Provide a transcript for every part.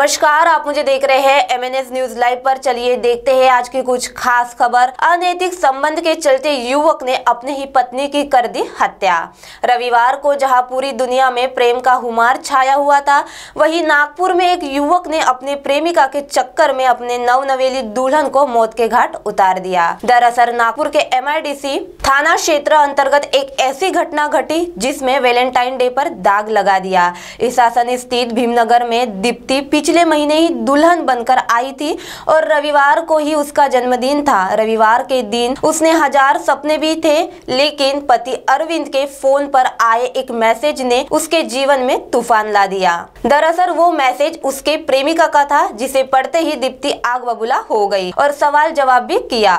नमस्कार, आप मुझे देख रहे हैं M N S news live पर। चलिए देखते हैं आज की कुछ खास खबर। अनैतिक संबंध के चलते युवक ने अपने ही पत्नी की कर दी हत्या। रविवार को जहाँ पूरी दुनिया में प्रेम का हुमार छाया हुआ था, वहीं नागपुर में एक युवक ने अपने प्रेमिका के चक्कर में अपने नवनवेली दुल्हन को मौत के घाट उतार दिया। दरअसल नागपुर के एम थाना क्षेत्र अंतर्गत एक ऐसी घटना घटी जिसमें वेलेंटाइन डे पर दाग लगा दिया। इस शासन स्थित भीमनगर में दीप्ति पिछले महीने ही दुल्हन बनकर आई थी और रविवार को ही उसका जन्मदिन था। रविवार के दिन उसने हज़ार सपने भी थे, लेकिन पति अरविंद के फ़ोन पर आए एक मैसेज ने उसके जीवन में तूफ़ान ला दिया। दरअसल वो मैसेज उसके प्रेमिका का था, जिसे पढ़ते ही दीप्ति आग बबूला हो गई और सवाल जवाब भी किया।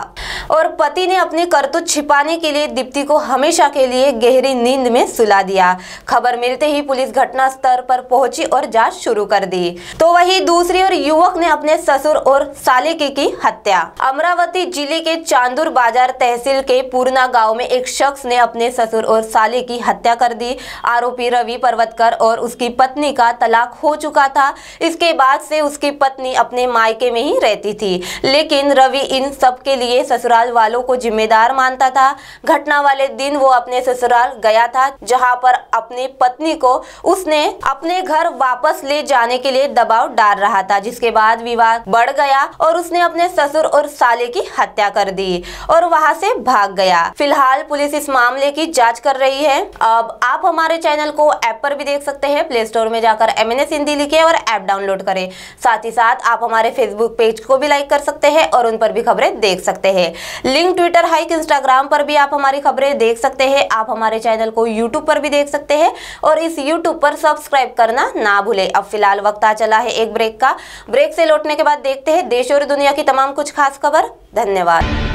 और पति ने अपनी करतूत छिपाने के लिए दीप्ति को हमेशा के लिए गहरी नींद में सुला दिया। खबर मिलते ही पुलिस घटना स्थल पर पहुँची और जाँच शुरू कर दी। तो वही दूसरी ओर युवक ने अपने ससुर और साले की की हत्या। अमरावती ज़िले के चांदूर बाज़ार तहसील के पूर्णा गाँव में एक शख्स ने अपने ससुर और साले की हत्या कर दी। आरोपी रवि पर्वतकर और उसकी पत्नी का तलाक हो चुका था। इसके बाद से उसकी पत्नी अपने मायके में ही रहती थी। लेकिन रवि इन सब के लिए ससुराल वालों को जिम्मेदार मानता था। घटना वाले दिन वो अपने ससुराल गया था, जहाँ पर अपनी पत्नी को उसने अपने घर वापस ले जाने के लिए दबाव डाल रहा था, जिसके बाद विवाद बढ़ गया और उसने अपने ससुर और साले की हत्या कर दी और वहाँ से भाग गया। फ़िलहाल पुलिस इस मामले की जाँच कर रही है। अब आप हमारे चैनल को ऐप पर भी देख सकते हैं, प्ले स्टोर में जाकर एमएनएस हिंदी लिखे और ऐप डाउनलोड करें। साथ ही साथ आप हमारे फेसबुक पेज को भी लाइक कर सकते हैं और उन पर भी खबरें देख सकते हैं। लिंक ट्विटर हाइक इंस्टाग्राम पर भी आप हमारी खबरें देख सकते हैं। आप हमारे चैनल को यूट्यूब पर भी देख सकते हैं और इस यूट्यूब पर सब्सक्राइब करना ना भूले। अब फ़िलहाल वक्त आ चला है एक ब्रेक का। ब्रेक से लौटने के बाद देखते हैं देश और दुनिया की तमाम कुछ खास खबर। धन्यवाद।